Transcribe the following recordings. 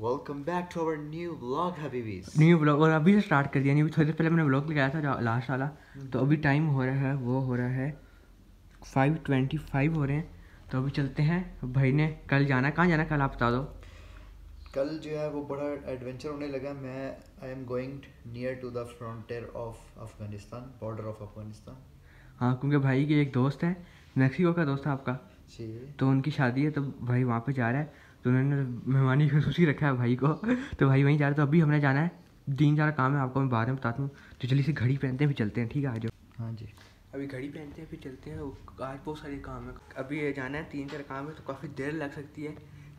Welcome back to our new vlog Habibi's new blog और अभी से स्टार्ट कर दिया नहीं अभी थोड़ी देर पहले मैंने ब्लॉग लगाया था लास्ट वाला। तो अभी टाइम हो रहा है वो हो रहा है फाइव ट्वेंटी फाइव हो रहे हैं। तो अभी चलते हैं भाई ने कल जाना है। कहाँ जाना कल आप बता दो। कल जो है वो बड़ा एडवेंचर होने लगा। मैं I am going near to the frontier of Afghanistan border of Afghanistan हाँ क्योंकि भाई के एक दोस्त है मैक्सिको का दोस्त है आपका। जी। तो उनकी शादी है तो भाई वहाँ पे जा रहा है। तो उन्होंने मेहमानी खसूसी रखा है भाई को। तो भाई वहीं जा रहा है तो अभी हमने जाना है। तीन चार काम है आपको मैं बाद में बताता हूँ तो चलिए से घड़ी पहनते हैं फिर चलते हैं ठीक है आ जाओ। हाँ जी। अभी घड़ी पहनते हैं फिर चलते हैं आज बहुत सारे काम है। अभी जाना है तीन चार काम है तो काफ़ी देर लग सकती है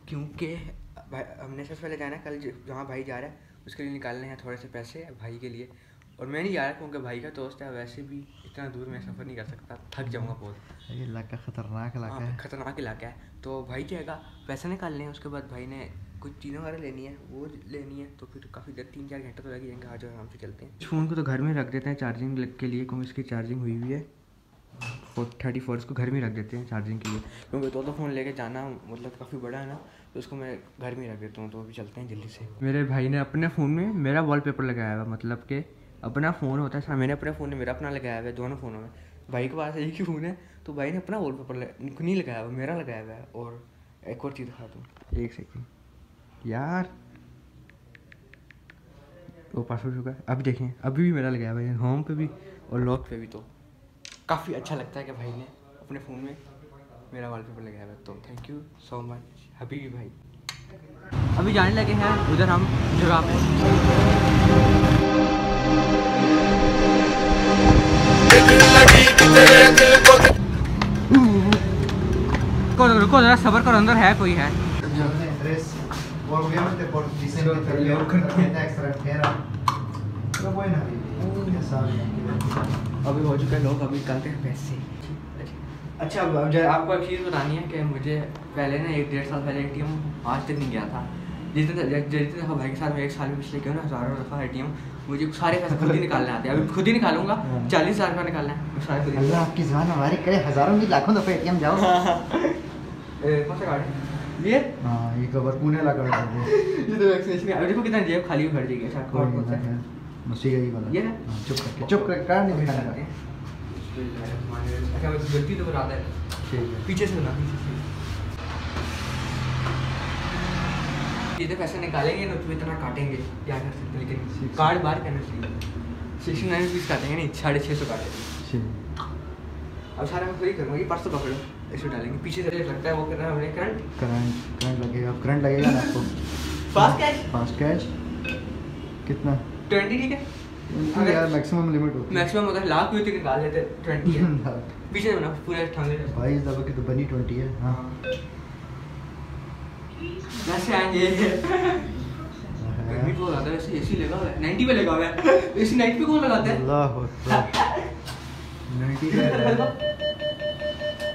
क्योंकि हमने सबसे पहले जाना है कल जहाँ भाई जा रहा है उसके लिए निकालने हैं थोड़े से पैसे भाई के लिए। और मैं नहीं जा रहा क्योंकि भाई का दोस्त है वैसे भी इतना दूर मैं सफ़र नहीं कर सकता थक जाऊँगा बहुत। ये इलाका खतरनाक इलाका हाँ है। खतरनाक इलाका है। तो भाई कहेगा पैसे निकाल लें उसके बाद भाई ने कुछ चीज़ें वगैरह लेनी है वो लेनी है तो फिर काफ़ी देर तीन चार घंटे तो लग जाएँगे आज आराम से चलते हैं। फ़ोन को तो घर में रख देते हैं चार्जिंग के लिए क्योंकि इसकी चार्जिंग हुई हुई है। फोर थर्टी फोर इसको घर में रख देते हैं चार्जिंग के लिए। क्योंकि दो दो फ़ोन लेके जाना मतलब काफ़ी बड़ा है ना तो उसको मैं घर में ही रख देता हूँ तो अभी चलते हैं जल्दी से। मेरे भाई ने अपने फ़ोन में मेरा वॉलपेपर लगाया हुआ मतलब कि अपना फ़ोन होता है मैंने अपने फ़ोन में मेरा अपना लगाया हुआ है, दोनों फ़ोनों में। भाई के पास एक ही फ़ोन है तो भाई ने अपना वॉलपेपर नहीं लगाया हुआ, मेरा लगाया हुआ है, और एक और चीज़ दिखा दूँ। एक सेकेंड यार, वो पासवर्ड चुका है। अभी देखें, अभी भी मेरा लगाया भाई होम पे भी और लॉक पे भी तो। काफ़ी अच्छा लगता है कि भाई ने अपने फ़ोन में मेरा वाल पेपर लगाया हुआ है तो thank you so much Habibi भाई। अभी जाने लगे हैं, उधर हम जगह पे। रुको रुको जरा सबर करो अंदर है कोई है। अभी हो चुके लोग अभी निकालते हैं पैसे। अच्छा अब आपको एक चीज़ बतानी है कि मुझे पहले ना एक डेढ़ साल पहले ए टी एम आज तक नहीं गया था। जितने जितने दफ़ा भाई के साथ मैं एक साल में पिछले गया ना हज़ारों दफ़ा ए मुझे सारे पैसे खुद ही निकालने आते हैं। अभी खुद ही निकालूँगा चालीस हज़ार का निकालना है। सारे खुद अल्लाह आपकी ज़ुबान हमारी करे। हज़ारों की लाखों दफे एटीएम जाओ। कौन सा कार्ड है? ये? हाँ ये कवर पुणे लगा हुआ है ये तो वैक्सीनेशन अभी देखो कितना जेब खाली भर जाएगी अच्छा कौन कौन सा है। उसी का ही वाला। ये हाँ, चुप करके चुप कर कर नहीं दिखाने अच्छा गलती तो बताता है। है। पीछे से ना पीछे से। सीधे पैसे निकालेंगे ना तो इतना काटेंगे क्या कर सकते लेकिन कार्ड बाहर करना चाहिए। सिक्सटी नाइन रुपीज़ काटेंगे नहीं साढ़े छः सौ काटेंगे। अब सारा मैं खुद करूँगा ये पर्स तो पकड़ो इसमें डालेंगे। पीछे से लगता है वो कर रहा है हमने करंट करंट करंट लगेगा करंट लगेगा ना आपको? फास्ट कैश फास्ट कैश कितना? ट्वेंटी ठीक है? यार मैक्सिमम लिमिट होती है। मैक्सिमम अगर लाख हुई तो निकाल लेते ट्वेंटी है। पीछे बना पूरा ठाने बाईस दफ़ा की तो बनी ट्वेंटी है। हाँ। वैसे आएँगे गर्मी को लगाता है वैसे एसी लगा हुआ है 90 पे लगा हुआ है एसी 90 पे कौन लगाता है अल्लाह हू अकबर 90 पे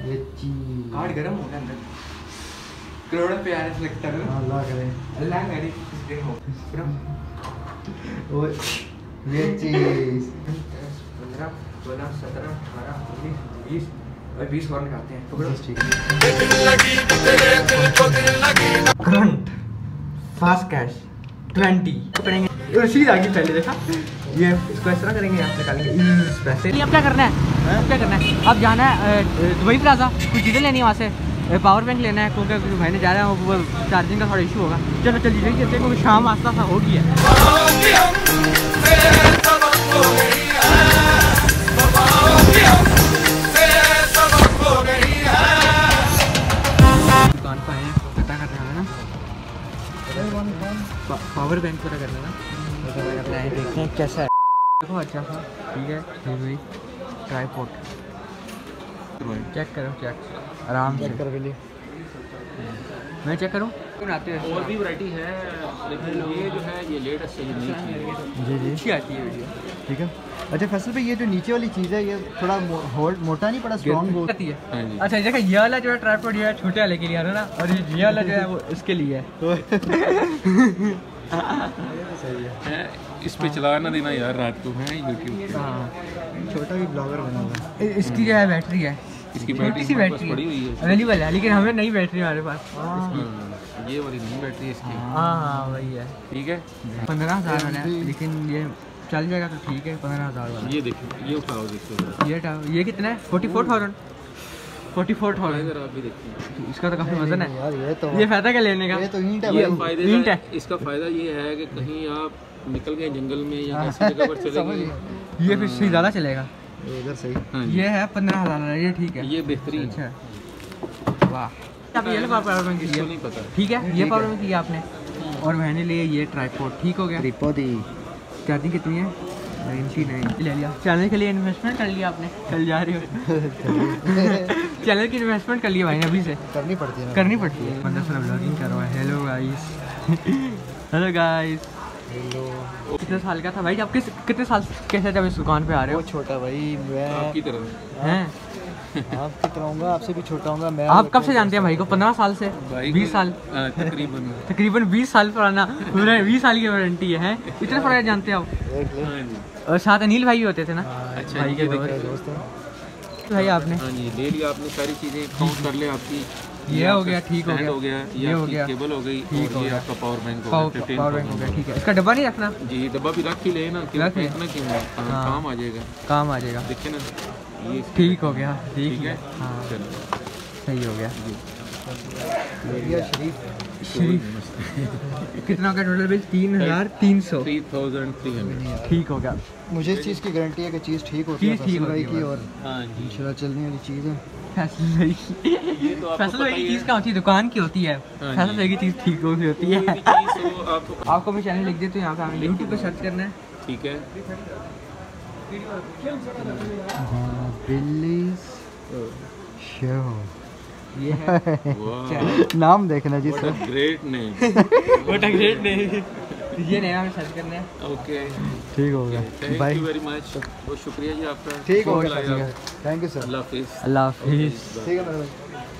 ये चीज़ कार्ड गरम हो गया अंदर करोड़ों पे आने से लगता है अल्लाह करे अल्लाह करे किस दिन हो और ये चीज़ 15 16 17 18 19 20 भाई बीस हॉर्न खाते हैं। फास्ट कैश ट्वेंटी रशीद आगे पहले देखा? ये इसको इस तरह करेंगे आप निकालेंगे। पैसे। ये अब क्या करना है? अब क्या करना है? अब जाना है दुबई प्लाजा। कुछ चीज़ें लेनी है वहाँ से। पावर बैंक लेना है क्योंकि भाई ने जा रहा है वो चार्जिंग का थोड़ा इशू होगा। चलो चलिए चलते क्योंकि शाम आस्ता सा हो गया पावर बैंक पूरा करना ना? कर रहे देखते हैं कैसा है? देखो अच्छा सा। ठीक है भाई ट्राईपोर्ट चेक करो चेक आराम से। चेक के लिए मैं चेक करूँ? बनाते हैं? और भी वैरायटी है। लेकिन ये जो है ये लेटेस्ट है ये नई है जी जी। अच्छी आती है वीडियो ठीक है। अच्छा फ़सल भाई ये जो नीचे वाली चीज़ है ये थोड़ा मो- होल्ड मोटा नहीं पड़ा स्ट्रॉन्ग आती है अच्छा देखा ये वाला जो है ट्राईपोर्ट ये छोटे वाले के लिए है ना? और ये ये वाला जो है वो इसके लिए है। सही है है इस पे चला ना देना यार रात को है यूट्यूब पे हाँ। छोटा भी ब्लॉगर बना हुआ इसकी जो है बैटरी है। इसकी बैटरी सी बैटरी पड़ी हुई है अवेलेबल है लेकिन हमें नई बैटरी हमारे पास। हाँ, ये वाली नहीं बैटरी इसकी। हाँ हाँ वही है। ठीक है? पंद्रह हज़ार वाला है लेकिन ये चल जाएगा तो ठीक है पंद्रह हज़ार वाला। ये देखिए ये उठाओ देखिए ये टा- ये कितना है? Forty four thousand forty four thousand आप भी देखिए इसका तो काफ़ी वज़न है। ये तो ये फ़ायदा क्या लेने का? ये तो ईंट है ये फ़ायदे का है। इसका फ़ायदा ये है कि कहीं आप निकल गए जंगल में या ऐसी जगह पर चले गए। ये फिर सही ज़्यादा चलेगा। ये इधर सही हाँ। ये है पंद्रह हज़ार वाला ये ठीक है। ये बेहतरीन अच्छा। वाह। नहीं पता। ठीक है ये पावर बैंक किया आपने। और मैंने लिए ये ट्राईपोर्ट ठीक हो गया। त्रिपोदी चार्जिंग कितनी है? नाइन्टी नाइन ले लिया। चैनल के लिए इन्वेस्टमेंट कर लिया आपने। कल जा रहे हो। चैनल की इन्वेस्टमेंट कर लिया भाई ने अभी से। करनी पड़ती है करनी पड़ती है। पंद्रह सौ ब्लॉगिंग करो hello guys hello guys hello कितने साल का था भाई? आप किस कितने साल कैसे जब इस दुकान पे आ रहे हो? छोटा भाई मैं आपकी तरह। हैं? होऊँगा आपसे भी छोटा होऊँगा मैं आप कब से जानते हैं भाई को? पंद्रह साल से? बीस साल? हाँ, तकरीबन। तकरीबन बीस साल पुराना बीस साल की वारंटी है हैं? इतने पुराने जानते हैं आप? हाँ और साथ अनिल भाई भी होते थे ना? अच्छा भाई के दोस्त दोस्त भाई आपने? हाँ जी ले लिया आपने सारी चीज़ें काउंट कर ले आपकी। ये हो गया, ठीक हो गया। हो गया ये हो गया। केबल हो गई ठीक हो गया। आपका पावर बैंक हो गया पावर बैंक हो गया ठीक है। इसका डब्बा नहीं रखना? जी डब्बा भी रख ही ले ना क्यों रख ले। इतना क्यों है? हाँ, हाँ। काम आ जाएगा। काम आ जाएगा। देखिए ना। ये ठीक हो गया ठीक है। है। चलो। सही हो गया। शरीफ। कितना गया टोटल बिल तीन हज़ार तीन सौ। थ्री थाउज़ेंड थ्री हंड्रेड ठीक हो गया। मुझे इस चीज़ की गारंटी है कि चीज़ ठीक होती है ठीक की और हाँ जी। इंशाल्लाह चलने वाली चीज़ है। फैसल भाई की ये तो की चीज़ है। होती है दुकान की होती है। हाँ फैसल। की चीज़ ठीक होती होती है। आपको आपको मैं चैनल लिख देती हूँ यहाँ पे हमें यूट्यूब पे सर्च करना है। ठीक है हाँ। बिल्लीज शो। ये है। नाम देखना जी सर। ग्रेट नेम ग्रेट नहीं ये नया हमें सर्च करना है। ओके ठीक हो गया। थैंक यू वेरी मच बहुत शुक्रिया जी आपका। ठीक हो गया। थैंक यू सर अल्लाह हाफिज़। अल्लाह हाफिज़। ठीक है मेरे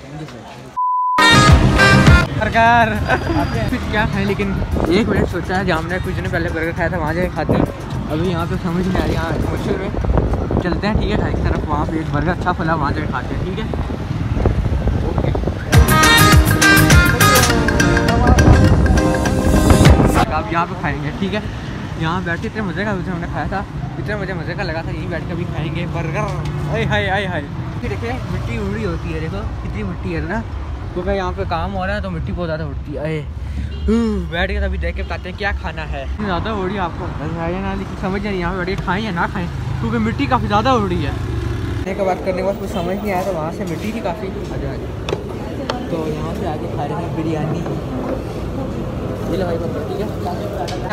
थैंक यू सर सरकार। क्या खाएँ लेकिन? एक मिनट सोचा है जहाँ हमने कुछ दिन पहले बर्गर खाया था वहाँ जाके खाते हैं। अभी यहाँ पे समझ नहीं आ रही, यहाँ कमर्शियल में चलते हैं, ठीक है घर की तरफ़, वहाँ पे एक बर्गर अच्छा खुला, वहाँ जाके खाते हैं, ठीक है? अब यहाँ पे खाएँगे, ठीक है? यहाँ बैठ के इतने मज़े का उसे हमने खाया था, इतने मज़े मज़े का लगा था, यहीं बैठ के अभी खाएँगे बर्गर हाय हाय हाय फिर देखिए, मिट्टी उड़ी होती है, देखो, कितनी मिट्टी है ना? क्योंकि यहाँ पे काम हो रहा है तो मिट्टी बहुत ज़्यादा उड़ती है। अये हम्म, बैठ के तभी देख के बताते हैं क्या खाना है। ज़्यादा उड़ी आपको। है ना लेकिन समझ नहीं यहाँ पे बैठ खाएँ या ना खाएँ क्योंकि मिट्टी काफ़ी ज़्यादा हो रही है। खाने का बात करने के बाद कुछ समझ नहीं आया तो वहाँ से मिट्टी थी काफ़ी तो यहाँ से आके खा रहे हैं बिरयानी।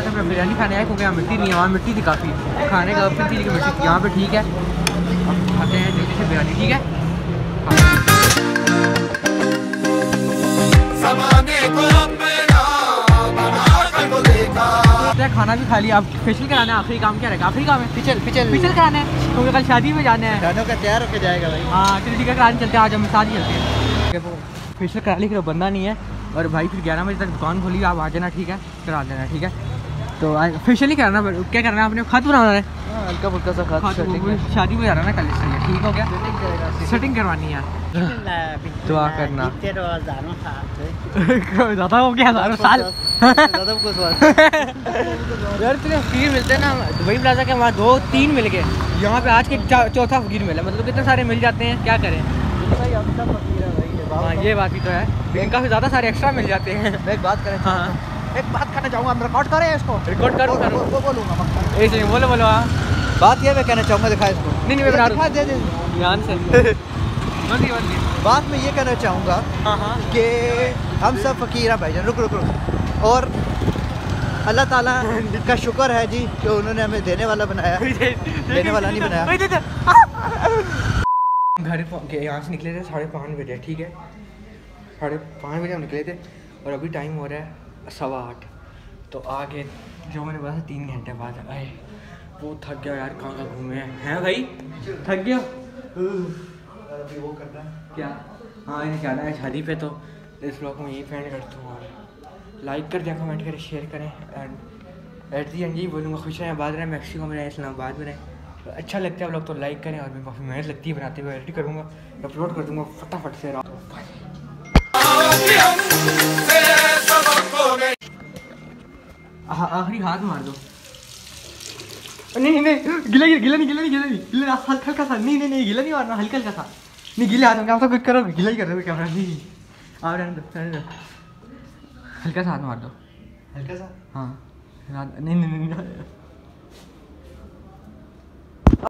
है। बिरयानी खाने आए क्योंकि यहाँ मिट्टी नहीं है वहाँ मिट्टी थी काफ़ी। खाने का यहाँ पे ठीक है। हम खाते हैं जल्दी से बिरयानी ठीक है? तो खाना भी खा लिया? आप फेशियल कराना है आखिरी काम क्या रहेगा? आखिरी काम है। फिचल फिचल फेशियल कराना है। क्योंकि कल शादी में जाना है। खानों का तैयार होकर जाएगा भाई। हाँ चलो ठीक है कराने चलते हैं आज हम शादी चलते हैं। फेशियल करा ली फिर बंदा नहीं है। और भाई फिर ग्यारह बजे तक दुकान खोली आप आ जाना ठीक है? करा देना ठीक है? तो फेशियल नहीं कराना क्या करना है? आपने खत बनाना है? हाँ, हल्का फुल्का सा खत शादी में जा रहा है ना कल इसलिए। ठीक हो गया? सेटिंग करवानी है। दुआ करना। ज़्यादा हो गया हज़ारों साल। यार इतने फकीर मिलते हैं ना दुबई प्लाजा के वहाँ दो तीन मिल गए। यहाँ पे आज के चौथा फकीर मिला। मतलब कितने सारे मिल जाते हैं? क्या करें? है भाई हाँ ये बात ही तो है। लेकिन काफ़ी ज़्यादा सारे एक्स्ट्रा मिल जाते हैं। एक बात करें हाँ। एक बात करना चाहूँगा हम रिकॉर्ड करें इसको? रिकॉर्ड करो करो। वो बोलूँगा एक सेकंड बोलो बोलो हाँ। बात ये मैं कहना चाहूँगा दिखा इसको। नहीं, नहीं, मैं दिखा दे दे। ध्यान से। बंदी बंदी बात मैं ये कहना चाहूँगा हाँ हाँ। कि हम सब फकीर हैं भाईजान। रुक रुक रुक। और अल्लाह ताला का शुक्र है जी कि उन्होंने हमें देने वाला बनाया। देने वाला नहीं बनाया। घर के यहाँ से निकले थे साढ़े पाँच बजे ठीक है? साढ़े पाँच बजे हम निकले थे और अभी टाइम हो रहा है सवा आठ। तो आगे जो मैंने था, तीन घंटे बाद आए वो थक गया यार, कहाँ कहाँ घूमे हैं। हैं भाई? थक गया? वो करना क्या? हाँ इन्हें जाना है शादी पे तो। इस ब्लॉग में यही फ्रेंड करता हूँ लाइक कर दिया कमेंट करें शेयर करें। एंड एट दी एंड यही बोलूँगा, खुश रहें बाद रहें मैक्सिको में रहें, इस्लामाबाद में रहें। अच्छा लगता है ब्लॉग तो लाइक करें और मैं काफ़ी मेहनत लगती है बनाते हुए एडिट करूँगा अपलोड कर दूँगा, फटाफट से। रात आखिरी हाथ मार दो। नहीं नहीं गिला गिला नहीं गिला नहीं गिला नहीं गिला नहीं, हल्का हल्का सा। नहीं नहीं नहीं गिला नहीं मारना हल्का हल्का सा। नहीं गिले हाथ में आप तो कुछ करो गिला ही कर रहे हो कैमरा नहीं आप रहने दो रहने दो। हल्का सा हाथ मार दो। हल्का सा? हाँ नहीं नहीं, नहीं।